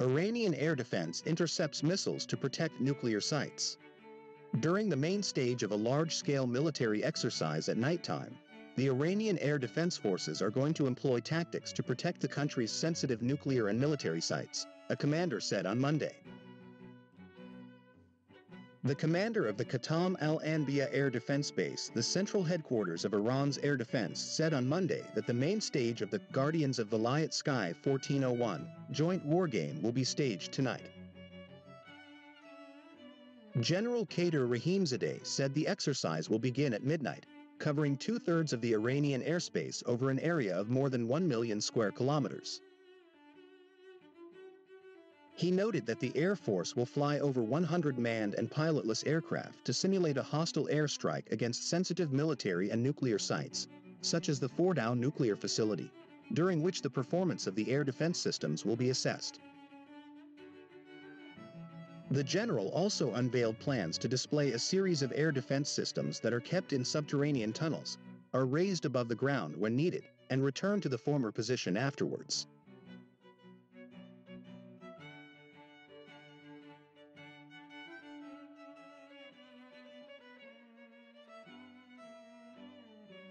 Iranian air defense intercepts missiles to protect nuclear sites. During the main stage of a large-scale military exercise at nighttime, the Iranian Air Defense Forces are going to employ tactics to protect the country's sensitive nuclear and military sites, a commander said on Monday. The commander of the Khatam Al Anbiya Air Defense Base, the central headquarters of Iran's air defense, said on Monday that the main stage of the Guardians of Vilayat Sky 1401 joint war game will be staged tonight. General Kader Rahimzadeh said the exercise will begin at midnight, covering two-thirds of the Iranian airspace over an area of more than 1 million square kilometers. He noted that the Air Force will fly over 100 manned and pilotless aircraft to simulate a hostile airstrike against sensitive military and nuclear sites, such as the Fordow nuclear facility, during which the performance of the air defense systems will be assessed. The general also unveiled plans to display a series of air defense systems that are kept in subterranean tunnels, are raised above the ground when needed, and return to the former position afterwards.